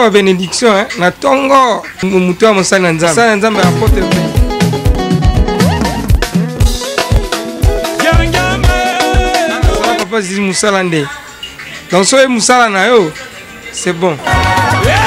eza babenediction na ntongo motu ya mosali na nzambe mosali na nzambe apotre papa zizi mosala nde donc so ye mosala na yo c'est bon yeah!